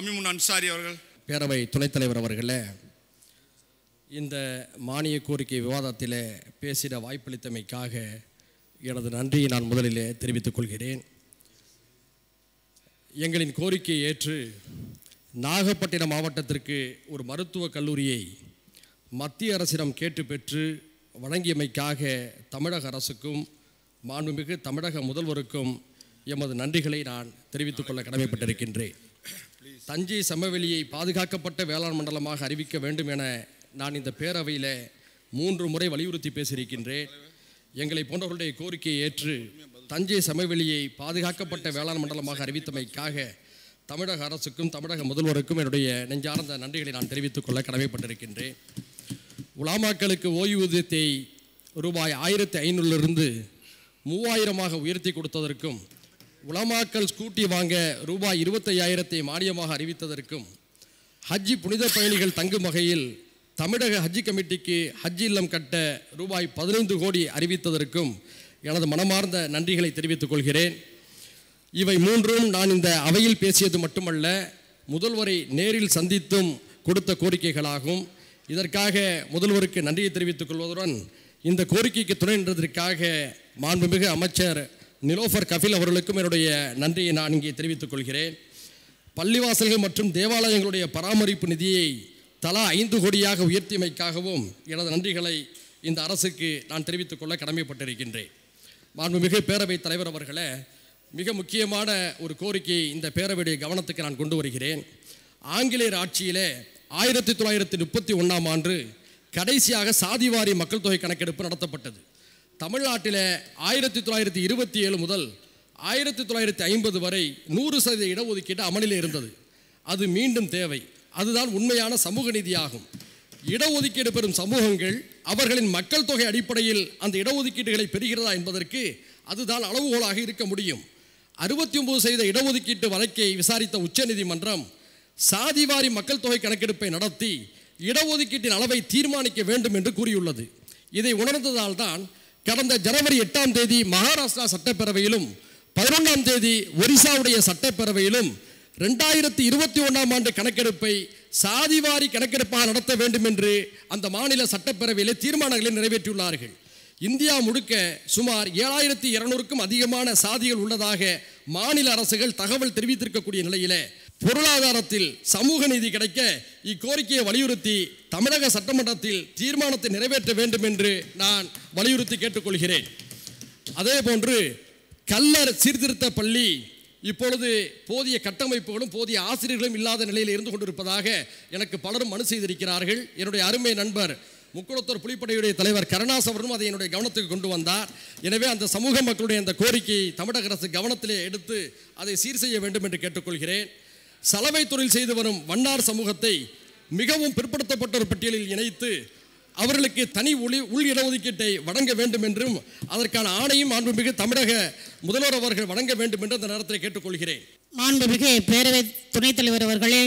தமிமுன் அன்சாரி அவர்கள். பேரவை துணைத் தலைவர் அவர்களே இந்த மானிய கோரிக்கை விவாதத்தில் பேசிட வாய்ப்பளித்தமைக்காக எனது நன்றியை நான் முதலிலே தெரிவித்துக் கொள்கிறேன். எங்களின் கோரிக்கையை ஏற்று நாகப்பட்டினம் மாவட்டத்திற்கு ஒரு மருத்துவக் கல்லூரியை மத்திய அரசிடம் கேட்டு பெற்று வழங்கியமைக்காக தமிழக அரசுக்கும் மாண்புமிகு தமிழக முதல்வருக்கும் எமது நன்றிகளை நான் தெரிவித்துக் கொள்ள கடமைப்பட்டிருக்கின்றேன். தஞ்சை சமவெளியை பாதுகாக்கப்பட்ட வேளாண் மண்டலமாக அறிவிக்க வேண்டும் என நான் இந்த பேரவையில் மூன்று முறை வலியுறுத்தி பேசியிருக்கின்றேன். எங்களை போன்றவர்களுடைய கோரிக்கையை ஏற்று தஞ்சை சமவெளியை பாதுகாக்கப்பட்ட வேளாண் மண்டலமாக அறிவித்தமைக்காக தமிழக அரசுக்கும் தமிழக முதல்வருக்கும் என்னுடைய நெஞ்சார்ந்த நன்றிகளை நான் தெரிவித்துக் கொள்ள கடமைப்பட்டிருக்கின்றேன். உலாமாக்களுக்கு ஓய்வூதியத்தை ரூபாய் ஆயிரத்தி ஐநூறிலிருந்து மூவாயிரமாக உயர்த்தி கொடுத்ததற்கும் உலமாக்கல் ஸ்கூட்டி வாங்க ரூபாய் இருபத்தையாயிரத்தை மானியமாக அறிவித்ததற்கும் ஹஜ்ஜி புனித பயணிகள் தங்கும் வகையில் தமிழக ஹஜ்ஜி கமிட்டிக்கு ஹஜ் இல்லம் கட்ட ரூபாய் பதினைந்து கோடி அறிவித்ததற்கும் எனது மனமார்ந்த நன்றிகளை தெரிவித்துக் கொள்கிறேன். இவை மூன்றும் நான் இந்த அவையில் பேசியது மட்டுமல்ல முதல்வரை நேரில் சந்தித்தும் கொடுத்த கோரிக்கைகளாகும். இதற்காக முதல்வருக்கு நன்றியை தெரிவித்துக் கொள்வதுடன் இந்த கோரிக்கைக்கு துணை நின்றதற்காக மாண்புமிகு அமைச்சர் நிலோஃபர் கபில் அவர்களுக்கும் என்னுடைய நன்றியை நான் இங்கே தெரிவித்துக் கொள்கிறேன். பள்ளிவாசல்கள் மற்றும் தேவாலயங்களுடைய பராமரிப்பு நிதியை தலா ஐந்து கோடியாக உயர்த்தியமைக்காகவும் எனது நன்றிகளை இந்த அரசுக்கு நான் தெரிவித்துக் கொள்ள கடமைப்பட்டிருக்கின்றேன். மாண்புமிகு பேரவைத் தலைவர் அவர்களே மிக முக்கியமான ஒரு கோரிக்கையை இந்த பேரவையுடைய கவனத்துக்கு நான் கொண்டு வருகிறேன். ஆங்கிலேயர் ஆட்சியிலே ஆயிரத்தி தொள்ளாயிரத்தி முப்பத்தி ஒன்றாம் ஆண்டு கடைசியாக சாதிவாரி மக்கள் தொகை கணக்கெடுப்பு நடத்தப்பட்டது. தமிழ்நாட்டில் ஆயிரத்தி தொள்ளாயிரத்தி இருபத்தி ஏழு முதல் ஆயிரத்தி தொள்ளாயிரத்தி ஐம்பது வரை நூறு சதவீத இடஒதுக்கீடு அமலில் இருந்தது. அது மீண்டும் தேவை. அதுதான் உண்மையான சமூக நீதியாகும். இடஒதுக்கீடு பெறும் சமூகங்கள் அவர்களின் மக்கள் தொகை அடிப்படையில் அந்த இடஒதுக்கீடுகளை பெறுகிறதா என்பதற்கு அதுதான் அளவுகோலாக இருக்க முடியும். அறுபத்தி ஒன்பது செய்த இடஒதுக்கீட்டு வழக்கை விசாரித்த உச்சநீதிமன்றம் சாதிவாரி மக்கள் தொகை கணக்கெடுப்பை நடத்தி இடஒதுக்கீட்டின் அளவை தீர்மானிக்க வேண்டும் என்று கூறியுள்ளது. இதை உணர்ந்ததால் தான் கடந்த ஜனவரி எட்டாம் தேதி மகாராஷ்டிரா சட்டப்பேரவையிலும் பதினொன்றாம் தேதி ஒரிசாவுடைய சட்டப்பேரவையிலும் ரெண்டாயிரத்தி இருபத்தி ஒன்றாம் ஆண்டு கணக்கெடுப்பை சாதிவாரி கணக்கெடுப்பாக நடத்த வேண்டும் என்று அந்த மாநில சட்டப்பேரவையிலே தீர்மானங்களை நிறைவேற்றியுள்ளார்கள். இந்தியா முழுக்க சுமார் ஏழாயிரத்தி இருநூறுக்கும் அதிகமான சாதிகள் உள்ளதாக மாநில அரசுகள் தகவல் தெரிவித்திருக்கக்கூடிய நிலையில் பொருளாதாரத்தில் சமூக நீதி கிடைக்க இக்கோரிக்கையை வலியுறுத்தி தமிழக சட்டமன்றத்தில் தீர்மானத்தை நிறைவேற்ற வேண்டும் என்று நான் வலியுறுத்தி கேட்டுக்கொள்கிறேன். அதே போன்று கல்லர் சீர்திருத்த பள்ளி இப்பொழுது போதிய கட்டமைப்புகளும் போதிய ஆசிரியர்களும் இல்லாத நிலையில் இருந்து கொண்டிருப்பதாக எனக்கு பலரும் மனு செய்திருக்கிறார்கள். என்னுடைய அருமை நண்பர் முக்குளத்தூர் புலிப்படையுடைய தலைவர் கருணாஸ் அவர்களும் அதை என்னுடைய கவனத்துக்கு கொண்டு வந்தார். எனவே அந்த சமூக மக்களுடைய அந்த கோரிக்கையை தமிழக அரசு கவனத்திலே எடுத்து அதை சீர் செய்ய வேண்டும் என்று கேட்டுக்கொள்கிறேன். சலவை தொழில் செய்து வரும் வண்ணார் சமூகத்தை மிகவும் பிற்படுத்தப்பட்டோர் பட்டியலில் இணைத்து அவர்களுக்கு தனி ஒளி உள் இடஒதுக்கீட்டை வழங்க வேண்டும் என்றும் அதற்கான ஆணையும் மாண்புமிகு தமிழக முதல்வர் அவர்கள் வழங்க வேண்டும் என்று அந்த நேரத்தில் கேட்டுக்கொள்கிறேன். மாண்புமிகு பேரவை துணைத் தலைவர் அவர்களே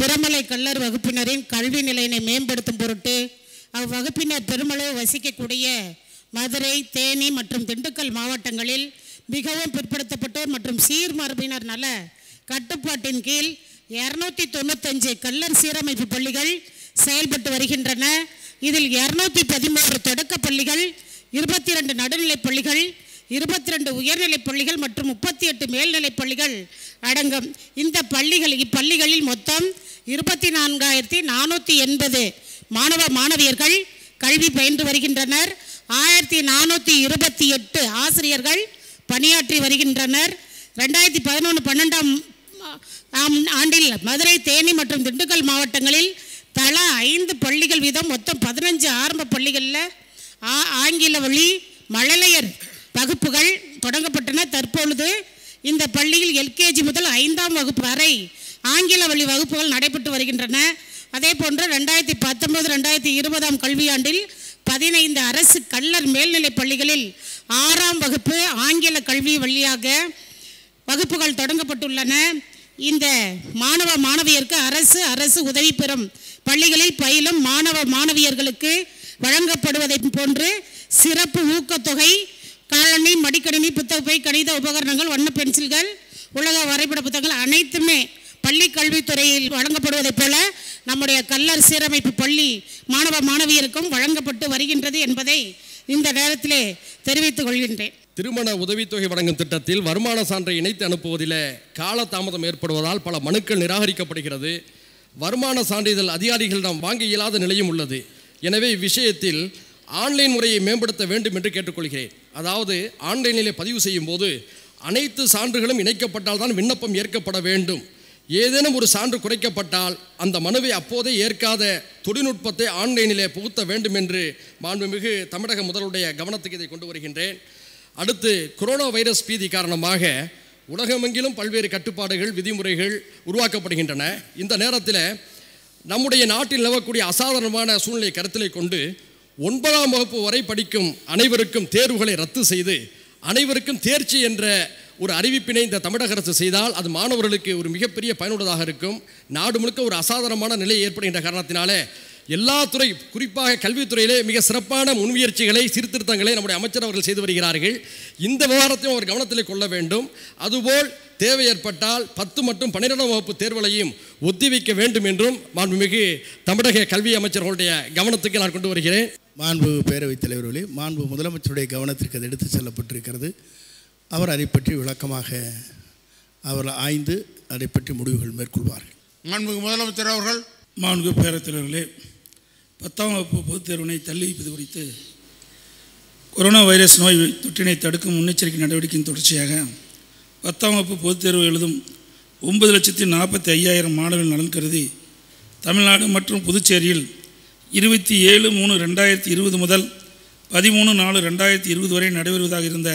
திருமலை கல்லர் வகுப்பினரின் கல்வி நிலையினை மேம்படுத்தும் பொருட்டு அவ்வகுப்பினர் பெருமளவு வசிக்கக்கூடிய மதுரை தேனி மற்றும் திண்டுக்கல் மாவட்டங்களில் மிகவும் பிற்படுத்தப்பட்டோர் மற்றும் சீர்மரபினர் நல கட்டுப்பாட்டின் கீழ் இரநூத்தி தொண்ணூத்தஞ்சு கல்லன் சீரமைப்பு பள்ளிகள் செயல்பட்டு வருகின்றன. இதில் இரநூத்தி பதிமூன்று தொடக்க பள்ளிகள் இருபத்தி ரெண்டு நடுநிலைப் பள்ளிகள் இருபத்தி ரெண்டு உயர்நிலைப் பள்ளிகள் மற்றும் முப்பத்தி எட்டு மேல்நிலைப் பள்ளிகள் அடங்கும். இந்த பள்ளிகள் இப்பள்ளிகளில் மொத்தம் இருபத்தி நான்காயிரத்தி நானூற்றி எண்பது மாணவ மாணவியர்கள் கல்வி பயின்று வருகின்றனர். ஆயிரத்தி நானூற்றி இருபத்தி எட்டு ஆசிரியர்கள் பணியாற்றி வருகின்றனர். ரெண்டாயிரத்தி பதினொன்று பன்னெண்டாம் ஆம் ஆண்டில் மதுரை தேனி மற்றும் திண்டுக்கல் மாவட்டங்களில் தலா ஐந்து பள்ளிகள் வீதம் மொத்தம் பதினஞ்சு ஆரம்ப பள்ளிகளில் ஆ- ஆங்கில வழி மழலையர் வகுப்புகள் தொடங்கப்பட்டன. தற்பொழுது இந்த பள்ளியில் எல்கேஜி முதல் ஐந்தாம் வகுப்பு வரை ஆங்கில வழி வகுப்புகள் நடைபெற்று வருகின்றன. அதே போன்று ரெண்டாயிரத்தி பத்தொன்பது ரெண்டாயிரத்தி இருபதாம் கல்வியாண்டில் பதினைந்து அரசு கல்லர் மேல்நிலைப் பள்ளிகளில் ஆறாம் வகுப்பு ஆங்கில கல்வி வழியாக வகுப்புகள் தொடங்கப்பட்டுள்ளன. இந்த மாணவ மாணவியருக்கு அரசு அரசு உதவி பெறும் பள்ளிகளில் பயிலும் மாணவ மாணவியர்களுக்கு வழங்கப்படுவதை போன்று சிறப்பு ஊக்கத்தொகை காலணி மடிக்கணினி புத்தகப்பை கணித உபகரணங்கள் வண்ண பென்சில்கள் உலக வரைபட புத்தகங்கள் அனைத்துமே பள்ளி கல்வித்துறையில் வழங்கப்படுவதைப் போல நம்முடைய கல்லர் சீரமைப்பு பள்ளி மாணவ மாணவியருக்கும் வழங்கப்பட்டு வருகின்றது என்பதை இந்த நேரத்திலே தெரிவித்துக் கொள்கின்றேன். திருமண உதவித்தொகை வழங்கும் திட்டத்தில் வருமான சான்றை இணைத்து அனுப்புவதில் காலதாமதம் ஏற்படுவதால் பல மனுக்கள் நிராகரிக்கப்படுகிறது. வருமான சான்றிதழ் அதிகாரிகளிடம் வாங்க இயலாத நிலையும் உள்ளது. எனவே இவ்விஷயத்தில் ஆன்லைன் முறையை மேம்படுத்த வேண்டும் என்று கேட்டுக்கொள்கிறேன். அதாவது ஆன்லைனிலே பதிவு செய்யும் போது அனைத்து சான்றுகளும் இணைக்கப்பட்டால் தான் விண்ணப்பம் ஏற்கப்பட வேண்டும். ஏதேனும் ஒரு சான்று குறைக்கப்பட்டால் அந்த மனுவை அப்போதே ஏற்காத தொழில்நுட்பத்தை ஆன்லைனிலே புகுத்த வேண்டும் என்று மாண்புமிகு தமிழக முதலுடைய கவனத்துக்கு இதை கொண்டு வருகின்றேன். அடுத்து கொரோனா வைரஸ் பீதி காரணமாக உலகமெங்கிலும் பல்வேறு கட்டுப்பாடுகள் விதிமுறைகள் உருவாக்கப்படுகின்றன. இந்த நேரத்தில் நம்முடைய நாட்டில் நிலவக்கூடிய அசாதாரணமான சூழ்நிலை கருத்திலே கொண்டு ஒன்பதாம் வகுப்பு வரை படிக்கும் அனைவருக்கும் தேர்வுகளை ரத்து செய்து அனைவருக்கும் தேர்ச்சி என்ற ஒரு அறிவிப்பினை இந்த தமிழக அரசு செய்தால் அது மாணவர்களுக்கு ஒரு மிகப்பெரிய பயனுள்ளதாக இருக்கும். நாடு முழுக்க ஒரு அசாதாரணமான நிலை ஏற்படுகின்ற காரணத்தினாலே எல்லா துறை குறிப்பாக கல்வித்துறையிலே மிக சிறப்பான முன்முயற்சிகளை சீர்திருத்தங்களை நம்முடைய அமைச்சர் அவர்கள் செய்து வருகிறார்கள். இந்த விவகாரத்தையும் அவர் கவனத்தில் கொள்ள வேண்டும். அதுபோல் தேவை ஏற்பட்டால் பத்து மற்றும் பன்னிரெண்டாம் வகுப்பு தேர்வுகளையும் ஒத்திவைக்க வேண்டும் என்றும் மாண்புமிகு தமிழக கல்வி அமைச்சர்களுடைய கவனத்துக்கு நான் கொண்டு வருகிறேன். மாண்பு பேரவைத் தலைவர்களே மாண்பு முதலமைச்சருடைய கவனத்திற்கு அது எடுத்து செல்லப்பட்டிருக்கிறது. அவர் அதை பற்றி விளக்கமாக அவர் ஆய்ந்து அதை பற்றி முடிவுகள் மேற்கொள்வார்கள். மாண்புமிகு முதலமைச்சர் அவர்கள். மாண்பு பேரவைத் தலைவர்களே பத்தாம் வகுப்பு பொதுத் தேர்வினை தள்ளி வைப்பது குறித்து கொரோனா வைரஸ் நோய் தொற்றினை தடுக்கும் முன்னெச்சரிக்கை நடவடிக்கையின் தொடர்ச்சியாக பத்தாம் வகுப்பு பொதுத் தேர்வு எழுதும் ஒன்பது லட்சத்தி நாற்பத்தி ஐயாயிரம் மாணவர்கள் நலன் கருதி தமிழ்நாடு மற்றும் புதுச்சேரியில் இருபத்தி ஏழு மூணு ரெண்டாயிரத்தி இருபது முதல் பதிமூணு நாலு ரெண்டாயிரத்தி இருபது வரை நடைபெறுவதாக இருந்த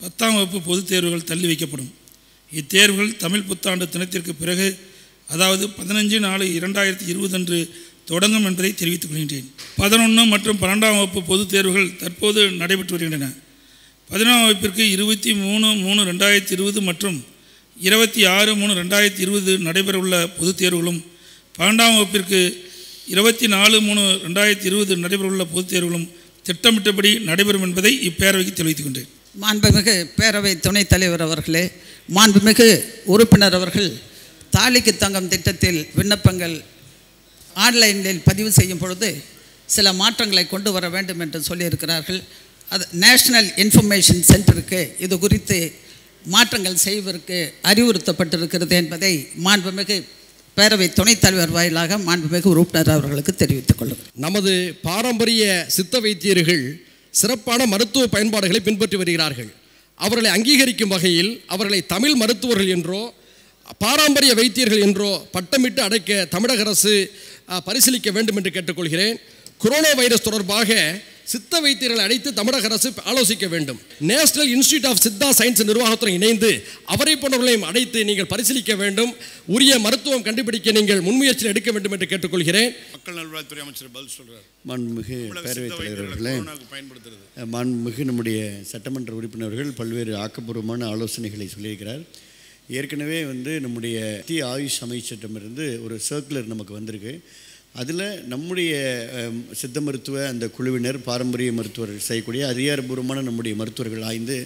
பத்தாம் வகுப்பு பொதுத் தேர்வுகள் தள்ளி வைக்கப்படும். இத்தேர்வுகள் தமிழ் புத்தாண்டு தினத்திற்கு பிறகு அதாவது பதினஞ்சு நாலு இரண்டாயிரத்தி இருபது அன்று தொடங்கும் என்பதை தெரிவித்துக் கொள்கின்றேன். பதினொன்று மற்றும் பன்னெண்டாம் வகுப்பு பொதுத் தேர்வுகள் தற்போது நடைபெற்று வருகின்றன. பதினொன்றாம் வகுப்பிற்கு இருபத்தி மூணு மூணு ரெண்டாயிரத்தி இருபது மற்றும் இருபத்தி ஆறு மூணு ரெண்டாயிரத்தி இருபது நடைபெறவுள்ள பொதுத் தேர்வுகளும் பன்னெண்டாம் வகுப்பிற்கு இருபத்தி நாலு மூணு ரெண்டாயிரத்தி இருபது நடைபெறவுள்ள பொதுத் தேர்வுகளும் திட்டமிட்டபடி நடைபெறும் என்பதை இப்பேரவைக்கு தெரிவித்துக் கொண்டேன். மாண்புமிகு பேரவை துணைத் தலைவர் அவர்களே மாண்புமிகு உறுப்பினர் அவர்கள் தாலிக்கு தங்கம் திட்டத்தில் விண்ணப்பங்கள் ஆன்லைனில் பதிவு செய்யும் பொழுது சில மாற்றங்களை கொண்டு வர வேண்டும் என்று சொல்லியிருக்கிறார்கள். அது நேஷ்னல் இன்ஃபர்மேஷன் சென்டருக்கு இது குறித்து மாற்றங்கள் செய்வதற்கு அறிவுறுத்தப்பட்டிருக்கிறது என்பதை மாண்புமிகு பேரவை துணைத் தலைவர் வாயிலாக மாண்புமிகு உறுப்பினர் அவர்களுக்கு தெரிவித்துக் கொள்கிறேன். நமது பாரம்பரிய சித்த வைத்தியர்கள் சிறப்பான மருத்துவ பயன்பாடுகளை பின்பற்றி வருகிறார்கள். அவர்களை அங்கீகரிக்கும் வகையில் அவர்களை தமிழ் மருத்துவர்கள் என்றோ பாரம்பரிய வைத்தியர்கள் என்றோ பட்டமிட்டு அடைக்க தமிழக அரசு பரிசீலிக்க வேண்டும் என்று கேட்டுக்கொள்கிறேன். கொரோனா வைரஸ் தொடர்பாக சித்த வைத்தியர்களை அழைத்து தமிழக அரசு ஆலோசிக்க வேண்டும். National Institute of Siddha Science நிர்வாகத்துடன் இணைந்து அவரை போன்றவர்களையும் அழைத்து நீங்கள் பரிசீலிக்க வேண்டும். உரிய மருத்துவம் கண்டுபிடிக்க நீங்கள் முன்முயற்சி எடுக்க வேண்டும் என்று கேட்டுக்கொள்கிறேன். மக்கள் நல்வாழ்வுத்துறை அமைச்சர் பதில் சொல்றார். மாண்புமிகு பேரவைத் தலைவர்களே மாண்புமிகு நம்முடைய சட்டமன்ற உறுப்பினர்கள் பல்வேறு ஆக்கப்பூர்வமான ஆலோசனைகளை சொல்லியிருக்கிறார். ஏற்கனவே வந்து நம்முடைய மத்திய ஆயுஷ் அமைச்சரிடமிருந்து ஒரு சர்க்குலர் நமக்கு வந்திருக்கு. அதில் நம்முடைய சித்த மருத்துவ அந்த குழுவினர் பாரம்பரிய மருத்துவர்கள் செய்யக்கூடிய அதிகாரபூர்வமான நம்முடைய மருத்துவர்கள் ஆய்ந்து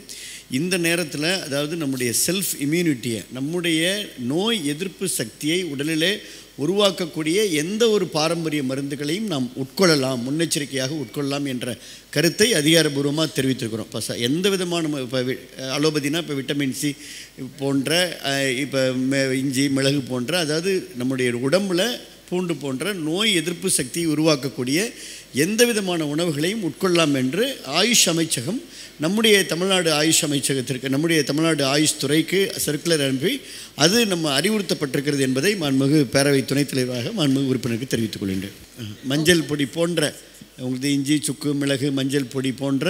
இந்த நேரத்தில் அதாவது நம்முடைய செல்ஃப் இம்யூனிட்டியை நம்முடைய நோய் எதிர்ப்பு சக்தியை உடலிலே உருவாக்கக்கூடிய எந்த ஒரு பாரம்பரிய மருந்துகளையும் நாம் உட்கொள்ளலாம் முன்னெச்சரிக்கையாக உட்கொள்ளலாம் என்ற கருத்தை அதிகாரபூர்வமாக தெரிவித்திருக்கிறோம். இப்போ ச- எந்த விதமான இப்போ வி- அலோபதினா இப்போ விட்டமின் சி போன்ற இப்போ மெ- இஞ்சி மிளகு போன்ற அதாவது நம்முடைய உடம்பில் பூண்டு போன்ற நோய் எதிர்ப்பு சக்தியை உருவாக்கக்கூடிய எந்த விதமான உணவுகளையும் உட்கொள்ளலாம் என்று ஆயுஷ் அமைச்சகம் நம்முடைய தமிழ்நாடு ஆயுஷ் அமைச்சகத்திற்கு நம்முடைய தமிழ்நாடு ஆயுஷ் துறைக்கு சர்க்குலர் அனுப்பி அது நம்ம அறிவுறுத்தப்பட்டிருக்கிறது என்பதை மாண்புமிகு பேரவை துணைத் தலைவராக மாண்புமிகு உறுப்பினருக்கு தெரிவித்துக் கொள்கின்றேன். மஞ்சள் பொடி போன்ற உங்களுக்கு இஞ்சி சுக்கு மிளகு மஞ்சள் பொடி போன்ற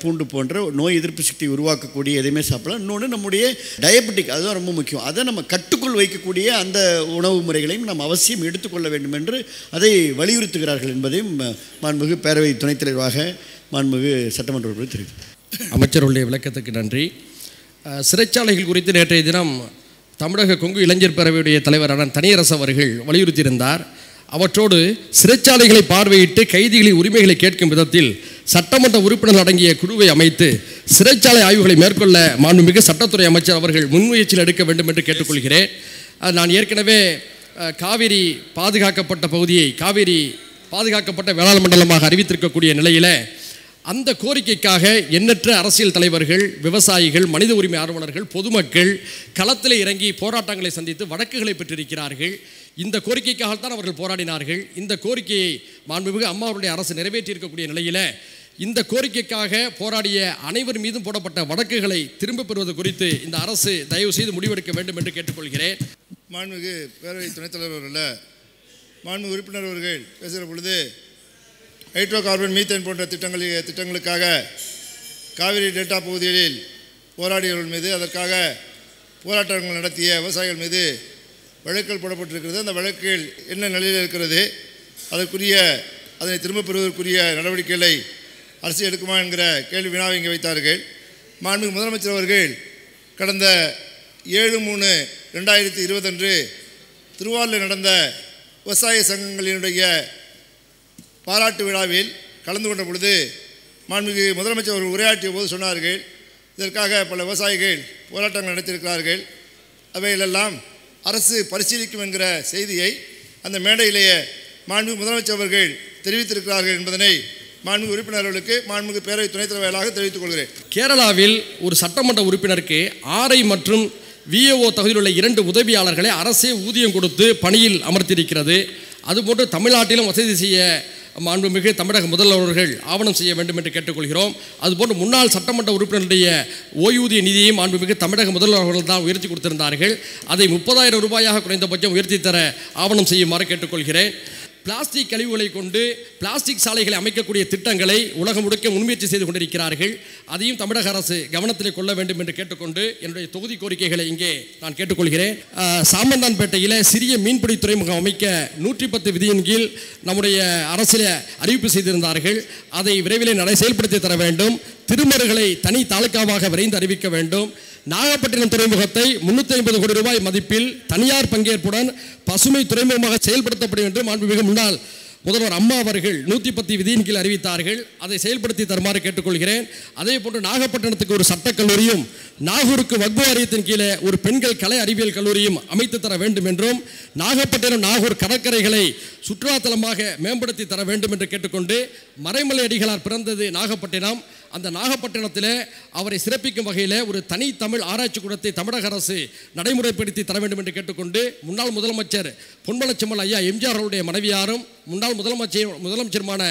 பூண்டு போன்ற நோய் எதிர்ப்பு சக்தி உருவாக்கக்கூடிய எதையுமே சாப்பிடலாம். இன்னொன்று நம்முடைய டயபெட்டிக் அதுதான் ரொம்ப முக்கியம். அதை நம்ம கட்டுக்குள் வைக்கக்கூடிய அந்த உணவு முறைகளையும் நாம் அவசியம் எடுத்துக்கொள்ள வேண்டும் என்று அதை வலியுறுத்துகிறார்கள் என்பதையும் அஹ், மாண்புமிகு பேரவை துணைத் தலைவராக மாண்புமிகு சட்டமன்ற உறுப்பினர் தெரிவித்தார். அமைச்சருடைய விளக்கத்துக்கு நன்றி. சிறைச்சாலைகள் குறித்து நேற்றைய தினம் தமிழக கொங்கு இளைஞர் பேரவையுடைய தலைவரான தனியரசு அவர்கள் வலியுறுத்தியிருந்தார். அவற்றோடு சிறைச்சாலைகளை பார்வையிட்டு கைதிகளின் உரிமைகளை கேட்கும் விதத்தில் சட்டமன்ற உறுப்பினர்கள் அடங்கிய குழுவை அமைத்து சிறைச்சாலை ஆய்வுகளை மேற்கொள்ள மாண்புமிகு சட்டத்துறை அமைச்சர் அவர்கள் முன்முயற்சியில் எடுக்க வேண்டும் என்று கேட்டுக்கொள்கிறேன். நான் ஏற்கனவே காவிரி பாதுகாக்கப்பட்ட பகுதியை காவிரி பாதுகாக்கப்பட்ட வேளாண் மண்டலமாக அறிவித்திருக்கக்கூடிய நிலையில் அந்த கோரிக்கைக்காக எண்ணற்ற அரசியல் தலைவர்கள் விவசாயிகள் மனித உரிமை ஆர்வலர்கள் பொதுமக்கள் களத்தில் இறங்கி போராட்டங்களை சந்தித்து வழக்குகளை பெற்றிருக்கிறார்கள். இந்த கோரிக்கைக்காகத்தான் அவர்கள் போராடினார்கள். இந்த கோரிக்கையை மாண்புமிகு அம்மாவுடைய அரசு நிறைவேற்றியிருக்கக்கூடிய நிலையில் இந்த கோரிக்கைக்காக போராடிய அனைவர் மீதும் போடப்பட்ட வழக்குகளை திரும்பப் பெறுவது குறித்து இந்த அரசு தயவு செய்து முடிவெடுக்க வேண்டும் என்று கேட்டுக்கொள்கிறேன். மாண்புமிகு பேரவை துணைத் தலைவர் அவர்களே மாண்பு உறுப்பினர் அவர்கள் பேசுகிற பொழுது ஹைட்ரோ கார்பன் மீத்தேன் போன்ற திட்டங்கள் திட்டங்களுக்காக காவிரி டெல்டா பகுதிகளில் போராடியவர்கள் மீது அதற்காக போராட்டங்கள் நடத்திய விவசாயிகள் மீது வழக்கல் போடப்பட்டிருக்கிறது. அந்த வழக்கில் என்ன நிலையில் இருக்கிறது? அதற்குரிய அதனை திரும்பப் பெறுவதற்குரிய நடவடிக்கைகளை அரசு எடுக்குமா என்கிற கேள்வி வினாவை இங்கே வைத்தார்கள். மாண்பு முதலமைச்சர் அவர்கள் கடந்த ஏழு மூணு ரெண்டாயிரத்தி இருபதன்று திருவாரூரில் நடந்த விவசாய சங்கங்களினுடைய பாராட்டு விழாவில் கலந்து கொண்ட பொழுது மாண்புமிகு முதலமைச்சர் அவர்கள் உரையாற்றிய போது சொன்னார்கள் இதற்காக பல விவசாயிகள் போராட்டங்கள் நடத்தியிருக்கிறார்கள். அவையிலெல்லாம் அரசு பரிசீலிக்கும் என்கிற செய்தியை அந்த மேடையிலேயே மாண்புமிகு முதலமைச்சர் அவர்கள் தெரிவித்திருக்கிறார்கள் என்பதனை மாண்புமிகு உறுப்பினர்களுக்கு மாண்புமிகு பேரவை துணைத் தலைவர்களாக தெரிவித்துக் கொள்கிறேன். கேரளாவில் ஒரு சட்டமன்ற உறுப்பினருக்கு ஆர்ஐ மற்றும் விஏஓ தகுதியில் உள்ள இரண்டு உதவியாளர்களை அரசே ஊதியம் கொடுத்து பணியில் அமர்த்தியிருக்கிறது. அதுபோன்று தமிழ்நாட்டிலும் வசதி செய்ய மாண்புமிகு தமிழக முதல்வர்கள் ஆவணம் செய்ய வேண்டும் என்று கேட்டுக்கொள்கிறோம். அதுபோன்று முன்னாள் சட்டமன்ற உறுப்பினருடைய ஓய்வூதிய நிதியையும் மாண்புமிகு தமிழக முதல்வர்கள் தான் உயர்த்தி கொடுத்திருந்தார்கள். அதை முப்பதாயிரம் ரூபாயாக குறைந்தபட்சம் உயர்த்தி தர ஆவணம் செய்யுமாறு கேட்டுக்கொள்கிறேன். பிளாஸ்டிக் கழிவுகளை கொண்டு பிளாஸ்டிக் சாலைகளை அமைக்கக்கூடிய திட்டங்களை உலகம் முழுக்க முன்முயற்சி செய்து கொண்டிருக்கிறார்கள். அதையும் தமிழக அரசு கவனத்தில் கொள்ள வேண்டும் என்று கேட்டுக்கொண்டு என்னுடைய தொகுதி கோரிக்கைகளை இங்கே நான் கேட்டுக்கொள்கிறேன். சாமந்தான்பேட்டையில் சிறிய மீன்பிடி துறைமுகம் அமைக்க நூற்றி பத்து விதியின் கீழ் நம்முடைய அரசில் அறிவிப்பு செய்திருந்தார்கள். அதை விரைவில் நடை செயல்படுத்தி தர வேண்டும். திருமருகளை தனி தாலுக்காவாக விரைந்து அறிவிக்க வேண்டும். நாகப்பட்டினம் துறைமுகத்தை முன்னூற்றி ஐம்பது கோடி ரூபாய் மதிப்பில் தனியார் பங்கேற்புடன் பசுமை துறைமுகமாக செயல்படுத்தப்படும் என்று மாண்புமிகு முன்னாள் முதல்வர் அம்மா அவர்கள் நூற்றி பத்து விதியின் கீழ் அறிவித்தார்கள். அதை செயல்படுத்தி தருமாறு கேட்டுக்கொள்கிறேன். அதே போன்று நாகப்பட்டினத்துக்கு ஒரு சட்டக் கல்லூரியும் நாகூருக்கு வக்பு வாரியத்தின் கீழே ஒரு பெண்கள் கலை அறிவியல் கல்லூரியும் அமைத்து தர வேண்டும் என்றும் நாகப்பட்டினம் நாகூர் கடற்கரைகளை சுற்றுலாத்தலமாக மேம்படுத்தி தர வேண்டும் என்று கேட்டுக்கொண்டு மறைமலை அடிகளார் பிறந்தது நாகப்பட்டினம். அந்த நாகப்பட்டினத்தில் அவரை சிறப்பிக்கும் வகையில் ஒரு தனி தமிழ் ஆராய்ச்சி கூடத்தை தமிழக அரசு நடைமுறைப்படுத்தி தர வேண்டும் என்று கேட்டுக்கொண்டு முன்னாள் முதலமைச்சர் பொன்மலச்செம்மல் ஐயா எம்ஜிஆர் அவருடைய மனைவியாரும் முன்னாள் முதலமைச்சர் முதலமைச்சருமான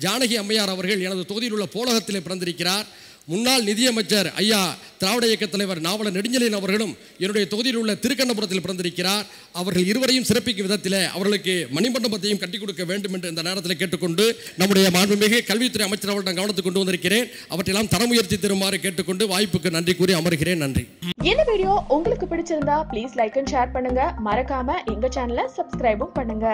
ஜானகி அம்மையார் அவர்கள் எனது தொகுதியில் உள்ள போலகத்திலே பிறந்திருக்கிறார். முன்னாள் நிதியமைச்சர் ஐயா திராவிட இயக்க தலைவர் நாவல நெடுஞ்சலின் அவர்களும் என்னுடைய தொகுதியில் உள்ள திருக்கண்ணபுரத்தில் பிறந்திருக்கிறார். அவர்கள் இருவரையும் சிறப்பிக்கும் விதத்தில் அவர்களுக்கு மணிமண்டபத்தையும் கட்டிக் கொடுக்க வேண்டும் என்று இந்த நேரத்தில் கேட்டுக்கொண்டு நம்முடைய மாண்புமிகு கல்வித்துறை அமைச்சர் அவர்களிடம் கவனத்துக்கு கொண்டு வந்திருக்கிறேன். அவற்றையெல்லாம் தரம் உயர்த்தி தருமாறு கேட்டுக்கொண்டு வாய்ப்புக்கு நன்றி கூறி அமர்கிறேன். நன்றி. இந்த வீடியோ உங்களுக்கு பிடிச்சிருந்தா ப்ளீஸ் லைக் அண்ட் ஷேர் பண்ணுங்க. மறக்காம எங்க சேனலை சப்ஸ்கிரைபும் பண்ணுங்க.